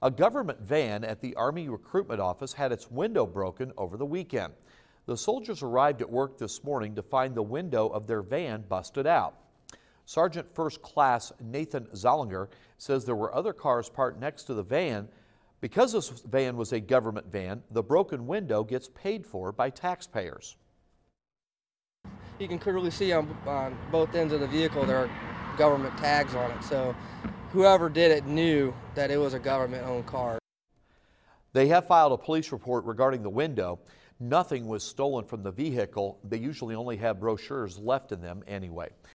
A government van at the Army Recruitment Office had its window broken over the weekend. The soldiers arrived at work this morning to find the window of their van busted out. Sergeant First Class Nathan Zollinger says there were other cars parked next to the van. Because this van was a government van, the broken window gets paid for by taxpayers. You can clearly see on, on both ends of the vehicle there are government tags on it. So whoever did it knew that it was a government owned car. They have filed a police report regarding the window. Nothing was stolen from the vehicle. They usually only have brochures left in them anyway.